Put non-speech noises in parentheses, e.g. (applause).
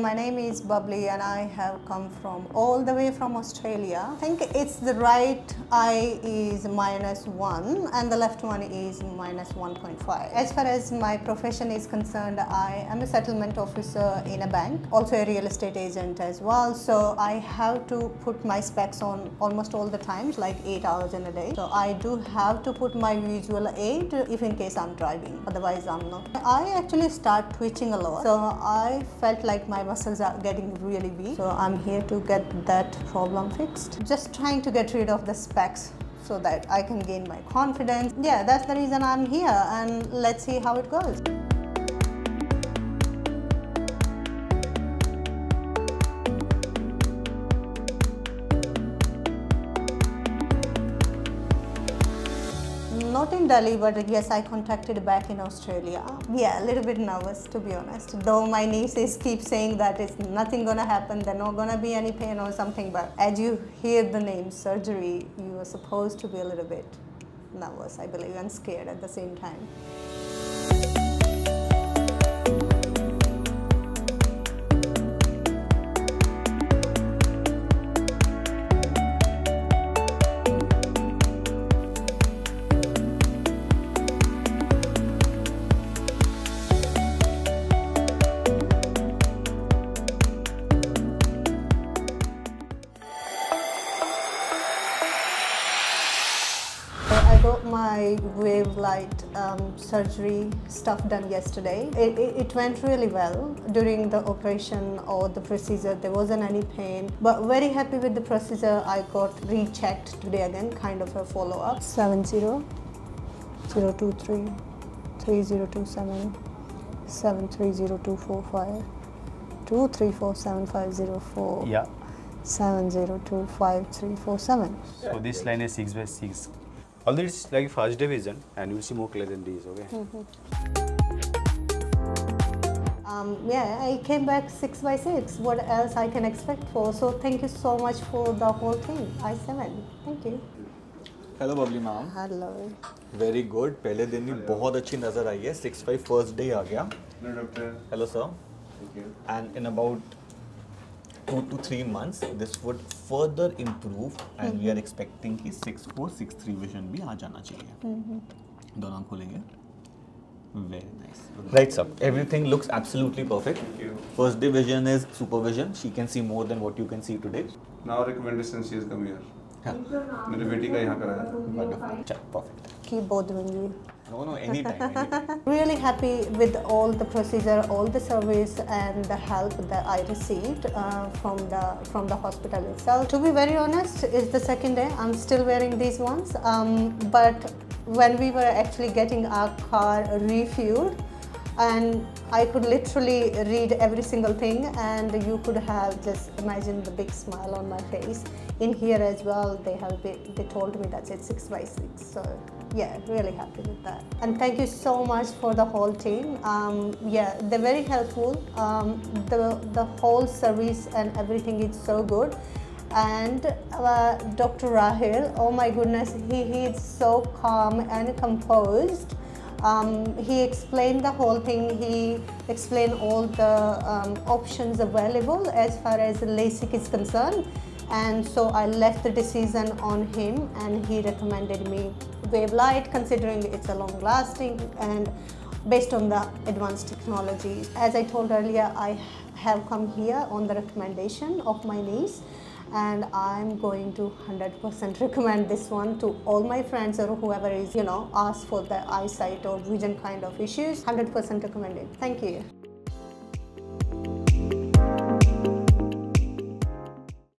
My name is Babli and I have come from all the way from Australia. I think it's the right eye is minus 1 and the left one is minus 1.5. As far as my profession is concerned, I am a settlement officer in a bank, also a real estate agent as well. So I have to put my specs on almost all the times, like 8 hours in a day. So I do have to put my visual aid if in case I'm driving, otherwise I'm not. I actually start twitching a lot. So I felt like my muscles are getting really weak. So I'm here to get that problem fixed. Just trying to get rid of the specs so that I can gain my confidence. Yeah, that's the reason I'm here and let's see how it goes. Not in Delhi, but yes, I contacted back in Australia. Yeah, a little bit nervous to be honest. Though my nieces keep saying that it's nothing gonna happen, there's not gonna be any pain or something. But as you hear the name surgery, you are supposed to be a little bit nervous, I believe, and scared at the same time. Got my Wavelight um, surgery stuff done yesterday. It, it, it, went really well during the operation or the procedure. There wasn't any pain, but very happy with the procedure. I got rechecked today again, kind of a follow up. 70 023 3027 730245 2347504 Yeah. 702537. So this line is 6 by 6. All this like first division and you'll see more clear than this, okay? Mm-hmm. Um, yeah, I came back 6 by 6 What else I can expect for? So thank you so much for the whole thing. Eye7. Thank you. Hello Babli ma'am hello very good पहले दिन ही बहुत अच्छी नज़र आई है six five first day आ गया hello sir and in about two to three months, this would further improve and we are expecting his six four six three vision भी आ जाना चाहिए दोनों खोलेंगे very nice right sir everything looks absolutely perfect Thank you. first division is supervision she can see more than what you can see today now recommendation she is come here मेरे बेटी का यहाँ कराया परफेक्ट की बहुत No, no, anytime. anytime. (laughs) really happy with all the procedure, all the service and the help that I received uh, from the from the hospital itself. To be very honest, it's the second day. I'm still wearing these ones, um, but when we were actually getting our car refueled, and I could literally read every single thing, and you could have just imagined the big smile on my face. In here as well, they have be- they told me that's it six by six. So yeah, really happy with that. And thank you so much for the whole team. Um, yeah, they're very helpful. Um, the the whole service and everything is so good. And uh, Dr. Rahil, oh my goodness, he, he is so calm and composed. Um, he explained the whole thing. He explained all the um, options available as far as LASIK is concerned. And so I left the decision on him, and he recommended me Wavelight, considering it's a long lasting and based on the advanced technology. As I told earlier, I have come here on the recommendation of my niece and I'm going to 100% recommend this one to all my friends or whoever is, you know, asked for the eyesight or vision kind of issues. 100% recommended. Thank you.